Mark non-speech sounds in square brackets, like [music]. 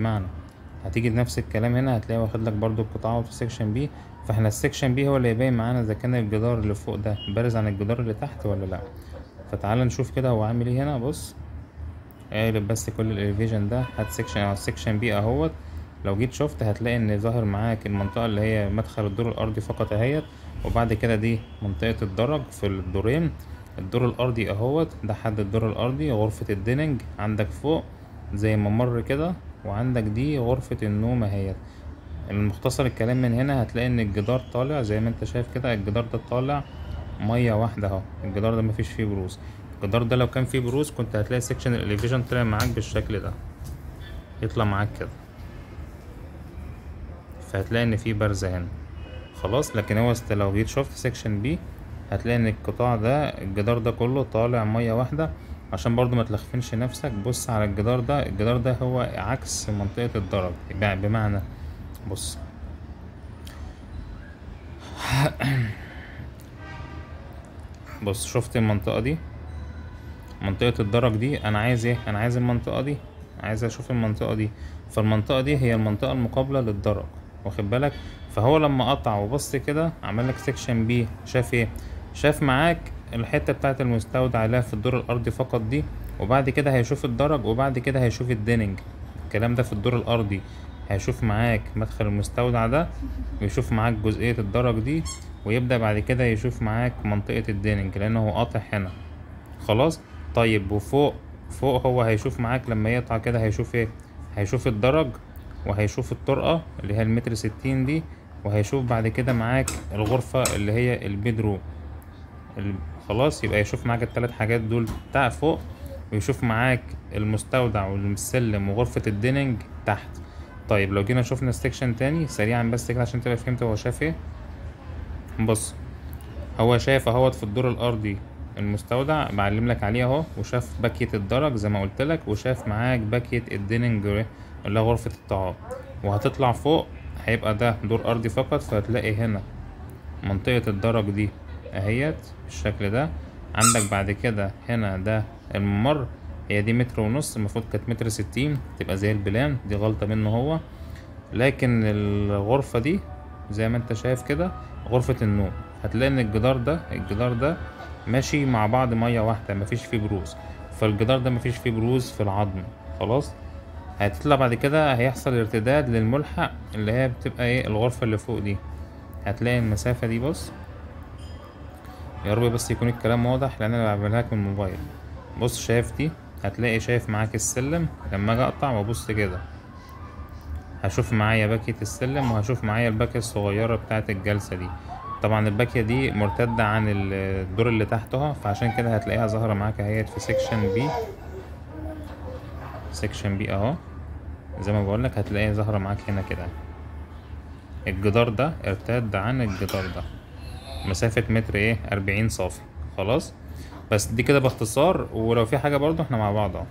بمعنى هتيجي نفس الكلام هنا هتلاقي واخد لك برضو القطاع في section B فإحنا ال section B هو اللي يبين معانا إذا كان الجدار اللي فوق ده بارز عن الجدار اللي تحت ولا لأ. فتعال نشوف كده هو عامل إيه هنا. بص اقلب بس كل ال elevation ده. هات section على ال section B أهوت. لو جيت شفت هتلاقي إن ظاهر معاك المنطقة اللي هي مدخل الدور الأرضي فقط أهيت. وبعد كده دي منطقة الدرج في الدورين. الدور الأرضي أهوت. ده حد الدور الأرضي. غرفة ال dining عندك فوق زي ممر كده. وعندك دي غرفة النوم اهيت المختصر الكلام من هنا هتلاقي إن الجدار طالع زي ما أنت شايف كده الجدار ده طالع مية واحدة أهو. الجدار ده مفيش فيه بروز. الجدار ده لو كان فيه بروز كنت هتلاقي section ال elevation طلع معاك بالشكل ده. يطلع معاك كده. فهتلاقي إن فيه بارزة هنا. خلاص لكن هو لو جيت شفت section B هتلاقي إن القطاع ده الجدار ده كله طالع مية واحدة. عشان برضو ما تلخفنش نفسك بص على الجدار ده الجدار ده هو عكس منطقة الدرج. بمعنى بص. [clears throat] بص شفت المنطقة دي؟ منطقة الدرج دي أنا عايز إيه؟ أنا عايز المنطقة دي عايز أشوف المنطقة دي. فالمنطقة دي هي المنطقة المقابلة للدرج واخد بالك؟ فهو لما قطع وبص كده عمل لك section B شاف إيه؟ شاف معاك الحتة بتاعة المستودع هي في الدور الأرضي فقط دي وبعد كده هيشوف الدرج وبعد كده هيشوف الديننج. الكلام ده في الدور الأرضي. هيشوف معاك مدخل المستودع ده ويشوف معاك جزئية الدرج دي ويبدأ بعد كده يشوف معاك منطقة الديننج لأنه هو قاطع هنا. خلاص؟ طيب وفوق فوق هو هيشوف معاك لما يقطع كده هيشوف إيه؟ هيشوف الدرج وهيشوف الطرقة اللي هي المتر ستين دي وهيشوف بعد كده معاك الغرفة اللي هي ال bedroom. ال- خلاص يبقى يشوف معاك التلات حاجات دول بتاع فوق ويشوف معاك المستودع والسلم وغرفة ال dining تحت. طيب لو جينا شفنا ال section تاني سريعا بس كده عشان تبقى فهمت هو شاف إيه. بص هو شايف أهوت في الدور الأرضي المستودع بعلم لك عليه أهو وشاف باكية الدرج زي ما قلت لك وشاف معاك باكية ال dining اللي غرفة الطعام وهتطلع فوق هيبقى ده دور أرضي فقط فهتلاقي هنا منطقة الدرج دي. اهيت بالشكل ده. عندك بعد كده هنا ده الممر هي دي متر ونص المفروض كانت متر ستين تبقى زي البلان دي غلطة منه هو. لكن الغرفة دي زي ما انت شايف كده غرفة النوم. هتلاقي إن الجدار ده الجدار ده ماشي مع بعض مية واحدة مفيش فيه بروز. فالجدار ده مفيش فيه بروز في العظم. خلاص؟ هتطلع بعد كده هيحصل ارتداد للملحق اللي هي بتبقى إيه الغرفة اللي فوق دي. هتلاقي المسافة دي بص يا رب بس يكون الكلام واضح لأن أنا بعملها من الموبايل بص شايف دي؟ هتلاقي شايف معاك السلم. لما أجي أقطع وابص كده. هشوف معايا باكية السلم وهشوف معايا الباكية الصغيرة بتاعة الجلسة دي. طبعا الباكية دي مرتدة عن الدور اللي تحتها فعشان كده هتلاقيها ظاهرة معاك اهيت في section B section B أهو. زي ما بقولك هتلاقيها ظاهرة معاك هنا كده. الجدار ده ارتد عن الجدار ده. مسافة متر إيه؟ أربعين صافي. خلاص؟ بس دي كده باختصار ولو في حاجة برضو إحنا مع بعض أهو.